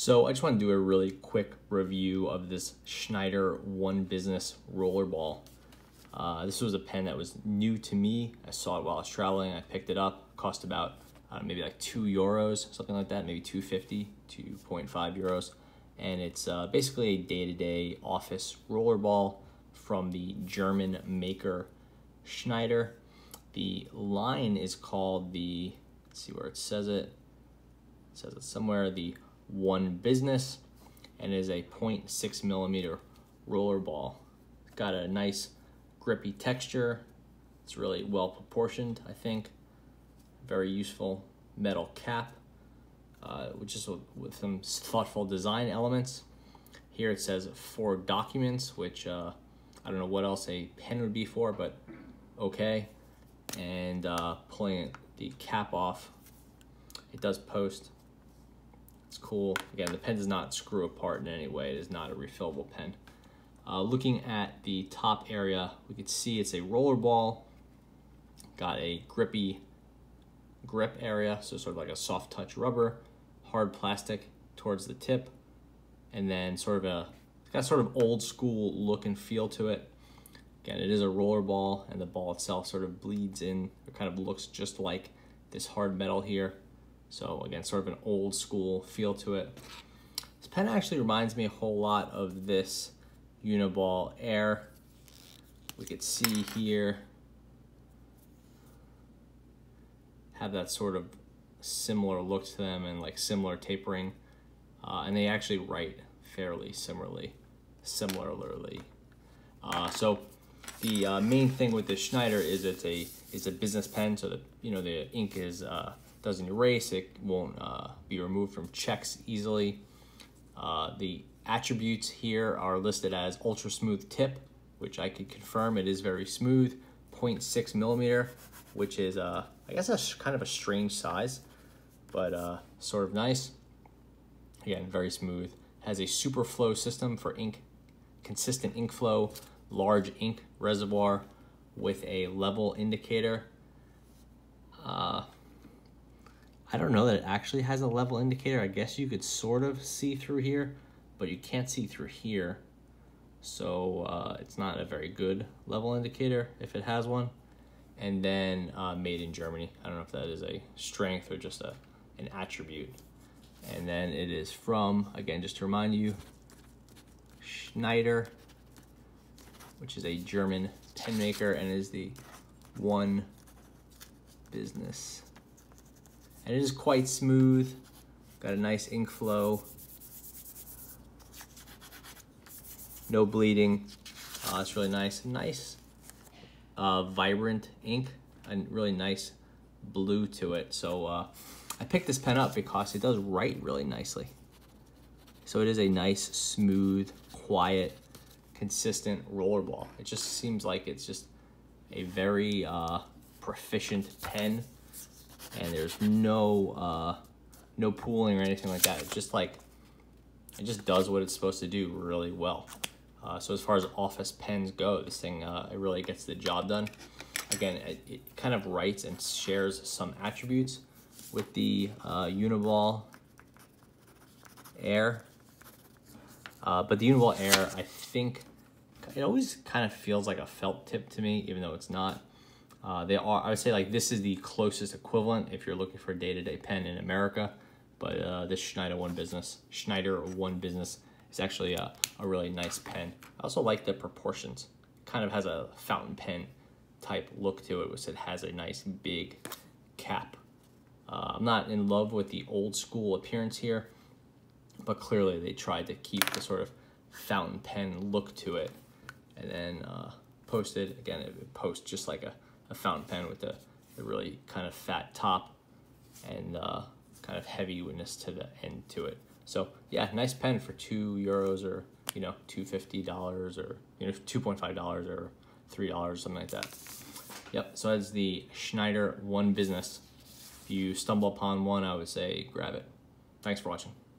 So I just want to do a really quick review of this Schneider One Business Rollerball. Uh, this was a pen that was new to me. I saw it while I was traveling. I picked it up. It cost about uh, maybe like two euros, something like that, maybe 250, 2.5 euros. And it's uh, basically a day-to-day -day office rollerball from the German maker Schneider. The line is called the, let's see where it says it. It says it somewhere, the one business and is a 0.6 millimeter roller ball. It's got a nice grippy texture. It's really well proportioned, I think. Very useful metal cap, uh, which is with some thoughtful design elements. Here it says for documents, which uh, I don't know what else a pen would be for, but okay. And uh, pulling the cap off, it does post it's cool. Again, the pen does not screw apart in any way. It is not a refillable pen. Uh, looking at the top area, we can see it's a roller ball. Got a grippy grip area, so sort of like a soft touch rubber, hard plastic towards the tip, and then sort of a got sort of old school look and feel to it. Again, it is a roller ball, and the ball itself sort of bleeds in. It kind of looks just like this hard metal here. So again, sort of an old school feel to it. This pen actually reminds me a whole lot of this Uniball Air. We could see here, have that sort of similar look to them and like similar tapering. Uh, and they actually write fairly similarly, similarly. Uh, so the uh, main thing with the Schneider is it's a is a business pen, so that you know the ink is uh, doesn't erase, it won't uh, be removed from checks easily. Uh, the attributes here are listed as ultra smooth tip, which I could confirm it is very smooth, 0.6 millimeter, which is, uh, I guess, a kind of a strange size, but uh, sort of nice. Again, very smooth. Has a super flow system for ink, consistent ink flow, large ink reservoir with a level indicator. Uh, I don't know that it actually has a level indicator. I guess you could sort of see through here, but you can't see through here. So uh, it's not a very good level indicator if it has one. And then uh, made in Germany. I don't know if that is a strength or just a, an attribute. And then it is from, again, just to remind you, Schneider, which is a German pen maker and is the one business and it is quite smooth. Got a nice ink flow. No bleeding. Uh, it's really nice. Nice, uh, vibrant ink and really nice blue to it. So uh, I picked this pen up because it does write really nicely. So it is a nice, smooth, quiet, consistent rollerball. It just seems like it's just a very uh, proficient pen and there's no uh, no pooling or anything like that. It's just like it just does what it's supposed to do really well. Uh, so as far as office pens go, this thing uh, it really gets the job done. Again, it, it, kind of writes and shares some attributes with the uh, Uniball Air. Uh, but the Uniball Air, I think, it always kind of feels like a felt tip to me, even though it's not. Uh, they are, I would say like this is the closest equivalent if you're looking for a day-to-day -day pen in America. But uh, this Schneider One Business, Schneider One Business is actually a, a really nice pen. I also like the proportions. Kind of has a fountain pen type look to it, which it has a nice big cap. Uh, I'm not in love with the old school appearance here, but clearly they tried to keep the sort of fountain pen look to it. And then uh, posted, again, it posts just like a a fountain pen with a, a really kind of fat top and uh, kind of heaviness to the end to it. So yeah, nice pen for two euros or you know two fifty dollars or you know two point five dollars or three dollars something like that. Yep. So that's the Schneider One Business. If you stumble upon one, I would say grab it. Thanks for watching.